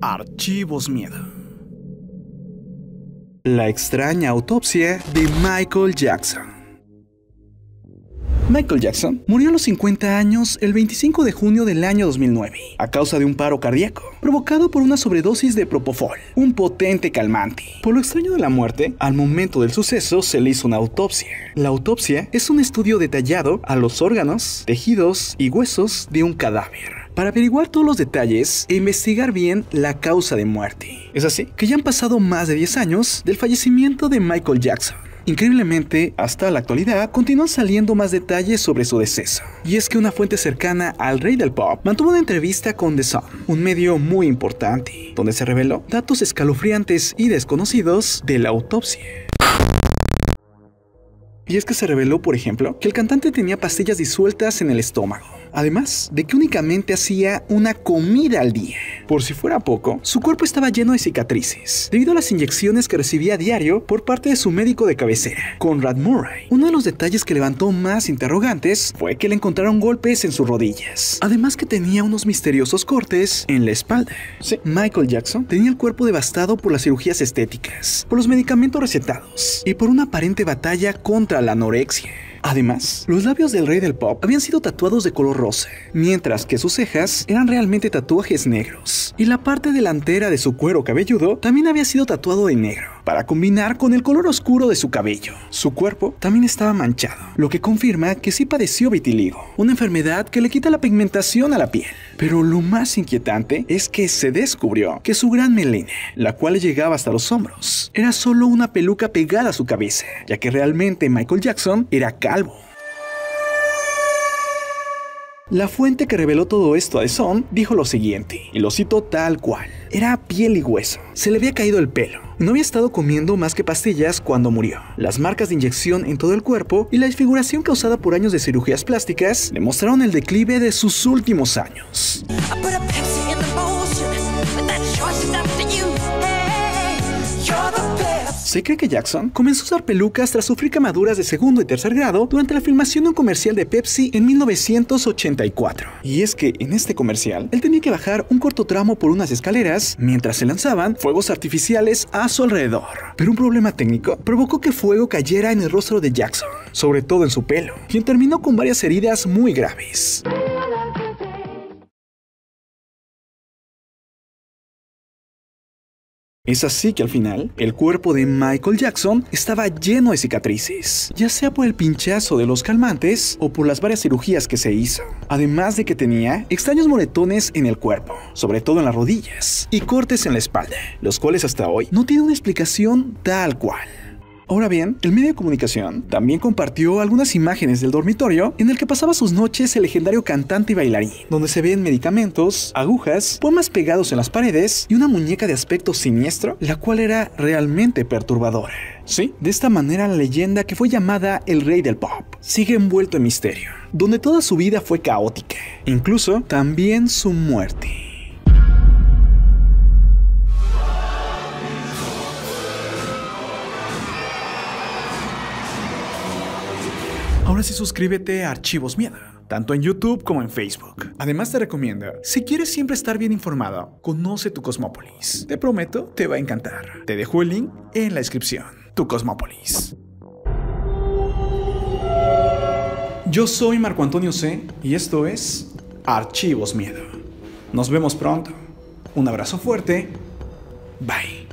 Archivos Miedo. La extraña autopsia de Michael Jackson. Michael Jackson murió a los 50 años el 25 de junio del año 2009 a causa de un paro cardíaco provocado por una sobredosis de propofol, un potente calmante. Por lo extraño de la muerte, al momento del suceso se le hizo una autopsia. La autopsia es un estudio detallado a los órganos, tejidos y huesos de un cadáver para averiguar todos los detalles e investigar bien la causa de muerte. Es así que ya han pasado más de 10 años del fallecimiento de Michael Jackson. Increíblemente, hasta la actualidad, continúan saliendo más detalles sobre su deceso. Y es que una fuente cercana al rey del pop mantuvo una entrevista con The Sun, un medio muy importante, donde se reveló datos escalofriantes y desconocidos de la autopsia. Y es que se reveló, por ejemplo, que el cantante tenía pastillas disueltas en el estómago, además de que únicamente hacía una comida al día. Por si fuera poco, su cuerpo estaba lleno de cicatrices, debido a las inyecciones que recibía a diario por parte de su médico de cabecera, Conrad Murray. Uno de los detalles que levantó más interrogantes fue que le encontraron golpes en sus rodillas, además que tenía unos misteriosos cortes en la espalda. Sí, Michael Jackson tenía el cuerpo devastado por las cirugías estéticas, por los medicamentos recetados y por una aparente batalla contra la anorexia. Además, los labios del rey del pop habían sido tatuados de color rosa, mientras que sus cejas eran realmente tatuajes negros, y la parte delantera de su cuero cabelludo también había sido tatuado de negro, para combinar con el color oscuro de su cabello. Su cuerpo también estaba manchado, lo que confirma que sí padeció vitiligo, una enfermedad que le quita la pigmentación a la piel. Pero lo más inquietante es que se descubrió que su gran melena, la cual llegaba hasta los hombros, era solo una peluca pegada a su cabeza, ya que realmente Michael Jackson era calvo. La fuente que reveló todo esto a The dijo lo siguiente, y lo cito tal cual. Era piel y hueso, se le había caído el pelo, no había estado comiendo más que pastillas cuando murió. Las marcas de inyección en todo el cuerpo y la desfiguración causada por años de cirugías plásticas demostraron el declive de sus últimos años. Se cree que Jackson comenzó a usar pelucas tras sufrir quemaduras de segundo y tercer grado durante la filmación de un comercial de Pepsi en 1984. Y es que en este comercial, él tenía que bajar un corto tramo por unas escaleras mientras se lanzaban fuegos artificiales a su alrededor. Pero un problema técnico provocó que fuego cayera en el rostro de Jackson, sobre todo en su pelo, quien terminó con varias heridas muy graves. Es así que al final, el cuerpo de Michael Jackson estaba lleno de cicatrices, ya sea por el pinchazo de los calmantes o por las varias cirugías que se hizo. Además de que tenía extraños moretones en el cuerpo, sobre todo en las rodillas, y cortes en la espalda, los cuales hasta hoy no tienen una explicación tal cual. Ahora bien, el medio de comunicación también compartió algunas imágenes del dormitorio en el que pasaba sus noches el legendario cantante y bailarín, donde se ven medicamentos, agujas, pomas pegados en las paredes y una muñeca de aspecto siniestro, la cual era realmente perturbadora. Sí, de esta manera la leyenda que fue llamada el rey del pop sigue envuelto en misterio, donde toda su vida fue caótica, incluso también su muerte. Ahora sí suscríbete a Archivos Miedo, tanto en YouTube como en Facebook. Además te recomiendo, si quieres siempre estar bien informado, conoce tu Cosmópolis. Te prometo, te va a encantar. Te dejo el link en la descripción. Tu Cosmópolis. Yo soy Marco Antonio C y esto es Archivos Miedo. Nos vemos pronto. Un abrazo fuerte. Bye.